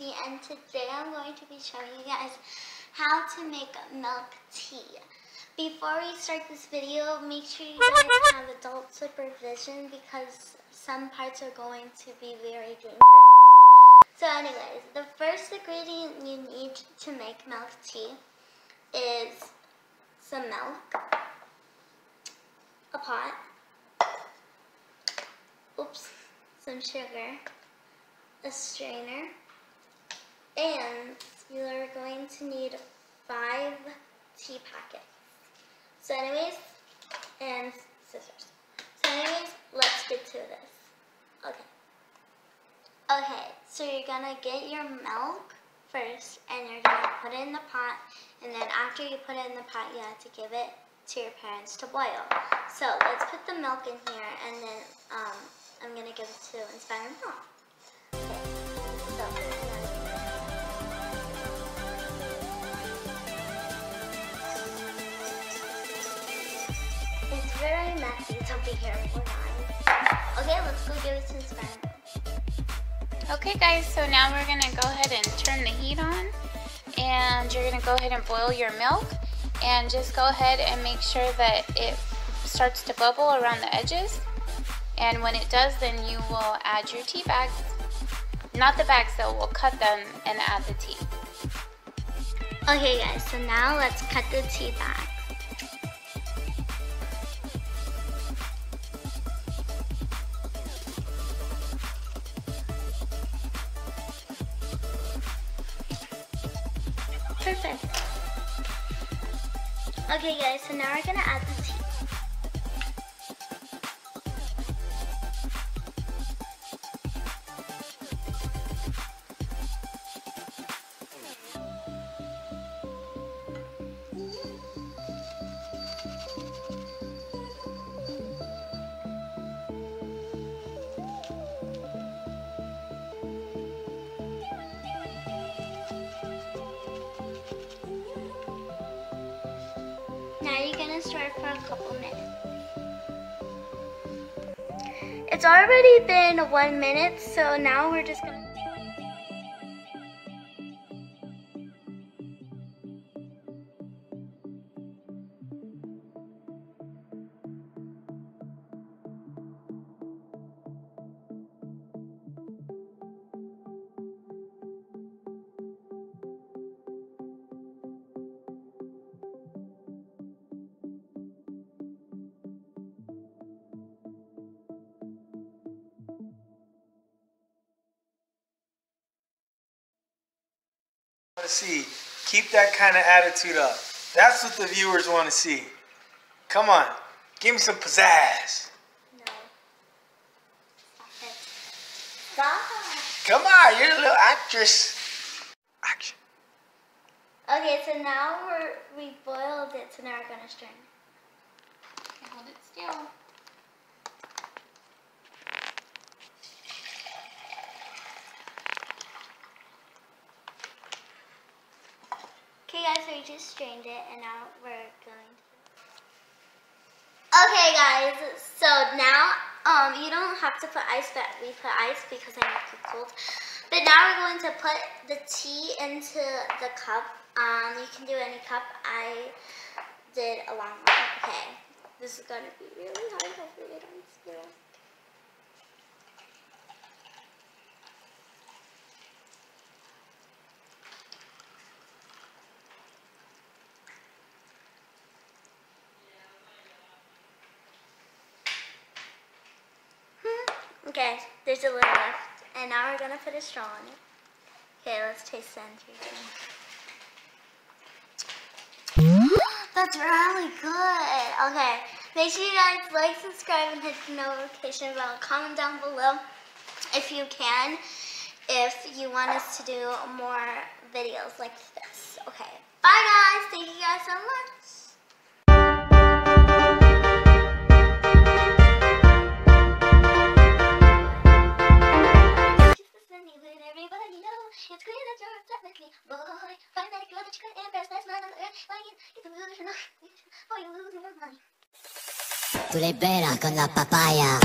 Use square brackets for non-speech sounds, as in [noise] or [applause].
And today I'm going to be showing you guys how to make milk tea. Before we start this video, make sure you guys have adult supervision because some parts are going to be very dangerous. So anyways, the first ingredient you need to make milk tea is some milk, a pot, oops, some sugar, a strainer, and you are going to need five tea packets. So anyways, and scissors. So anyways, let's get to this. Okay. Okay, so you're gonna get your milk first and you're gonna put it in the pot and then after you put it in the pot you have to give it to your parents to boil. So let's put the milk in here and then um, I'm gonna give it to Inspire Mom. Okay, let's go give it to Inspire Okay guys, so now we're gonna go ahead and turn the heat on and you're gonna go ahead and boil your milk and just go ahead and make sure that it starts to bubble around the edges and when it does then you will add your tea bags not the bags though, we'll cut them and add the tea. Okay guys, so now let's cut the tea bags. Perfect. Okay guys, so now we're gonna add the Now you're gonna stir for a couple minutes. It's already been one minute, so now we're just gonna see. Keep that kind of attitude up. That's what the viewers want to see. Come on, give me some pizzazz. No. Come on, you're a little actress. Action. Okay, so now we're we boiled it, so now we're gonna strain it. Okay, hold it still. Okay guys, so just strained it and now we're going to Okay guys, so now um you don't have to put ice but we put ice because I make it cold. But now we're going to put the tea into the cup. Um you can do any cup. I did a long one. Okay. This is gonna be really hard, hopefully I don't Okay, there's a little left. And now we're gonna put a straw in it. Okay, let's taste the entry. [gasps] That's really good. Okay, make sure you guys like, subscribe, and hit the notification bell. Comment down below if you can, if you want us to do more videos like this. Okay, bye guys. Thank you guys so much. Boy. That's not on earth. Why you, mind, you lose your mind. Con la papaya.